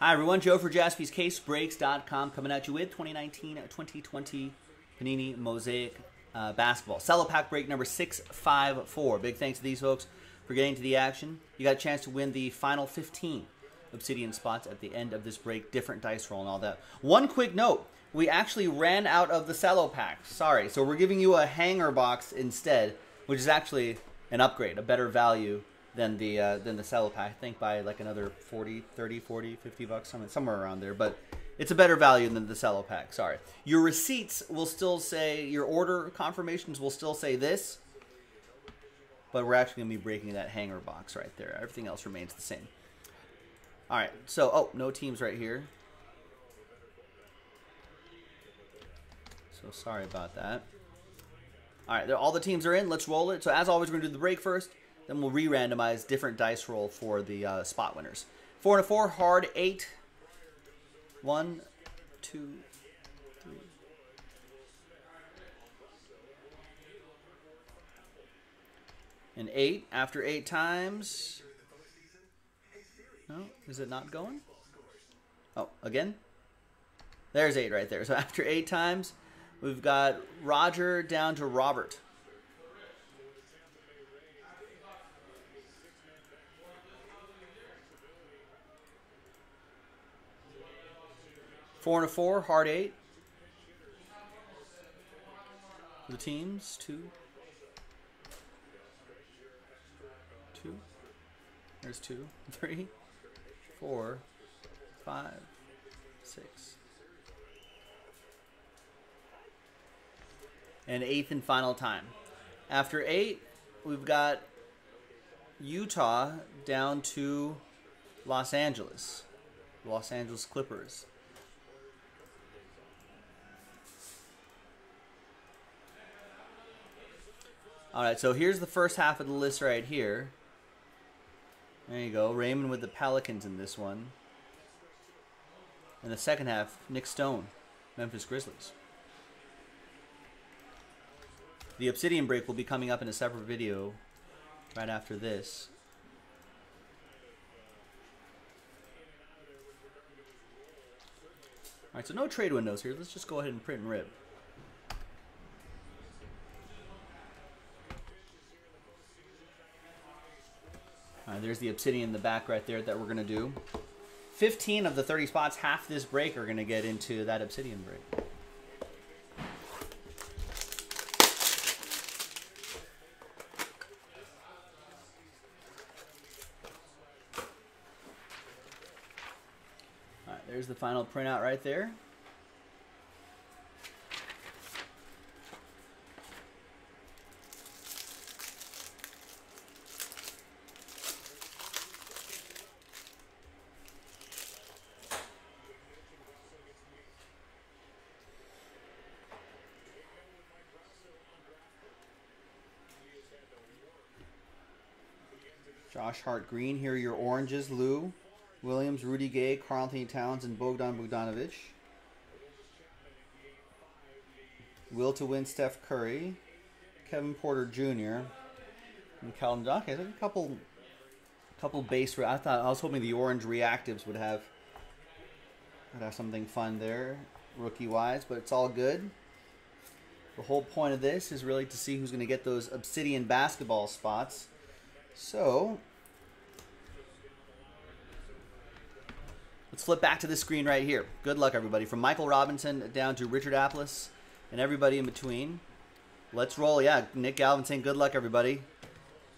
Hi, everyone. Joe for jaspyscasebreaks.com coming at you with 2019-2020 Panini Mosaic uh, Basketball. Cello pack break number 654. Big thanks to these folks for getting to the action. You got a chance to win the final 15 Obsidian spots at the end of this break. Different dice roll and all that. One quick note. We actually ran out of the cello pack. Sorry. So we're giving you a hanger box instead, which is actually an upgrade, a better value than the uh, than the cello pack. I think by like another 40, 30, 40, 50 bucks, something somewhere around there. But it's a better value than the cello pack. Sorry. Your receipts will still say your order confirmations will still say this, but we're actually gonna be breaking that hanger box right there. Everything else remains the same. All right. So oh, no teams right here. So sorry about that. All right, all the teams are in. Let's roll it. So as always, we're gonna do the break first. Then we'll re-randomize different dice roll for the uh, spot winners. Four and a four, hard eight. One, two, three. And eight after eight times. No, is it not going? Oh, again? There's eight right there. So after eight times, we've got Roger down to Robert. Four and a four, hard eight. The teams, two. Two. There's two. Three, four, five, six. And eighth and final time. After eight, we've got Utah down to Los Angeles. Los Angeles Clippers. All right, so here's the first half of the list right here. There you go. Raymond with the Pelicans in this one. And the second half, Nick Stone, Memphis Grizzlies. The Obsidian break will be coming up in a separate video right after this. All right, so no trade windows here. Let's just go ahead and print and rip. Uh, there's the obsidian in the back right there that we're going to do. 15 of the 30 spots, half this break, are going to get into that obsidian break. All right, there's the final printout right there. Josh Hart Green. Here are your oranges. Lou Williams, Rudy Gay, Karl Anthony Towns, and Bogdan Bogdanovic. Will to win Steph Curry. Kevin Porter Jr. And Callum Dawkins. A couple couple base I thought I was hoping the orange reactives would have would have something fun there, rookie wise, but it's all good. The whole point of this is really to see who's going to get those obsidian basketball spots. So, let's flip back to the screen right here. Good luck, everybody. From Michael Robinson down to Richard Apples and everybody in between. Let's roll. Yeah, Nick Galvin saying good luck, everybody.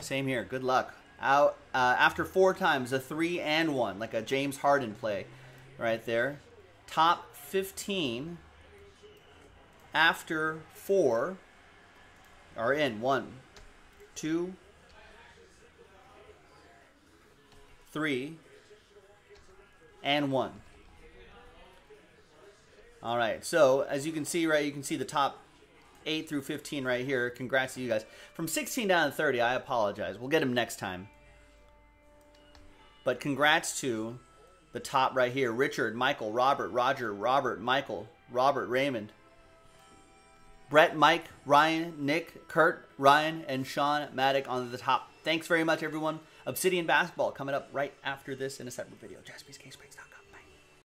Same here. Good luck. Out uh, after four times, a three and one, like a James Harden play right there. Top 15 after four are in. One, two, three, and one. All right, so as you can see, right, you can see the top 8 through 15 right here. Congrats to you guys. From 16 down to 30, I apologize. We'll get them next time. But congrats to the top right here. Richard, Michael, Robert, Roger, Robert, Michael, Robert, Raymond, Brett, Mike, Ryan, Nick, Kurt, Ryan, and Sean Maddock on the top. Thanks very much, everyone. Obsidian Basketball coming up right after this in a separate video. JaspysCaseBreaks.com.